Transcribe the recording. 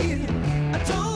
away.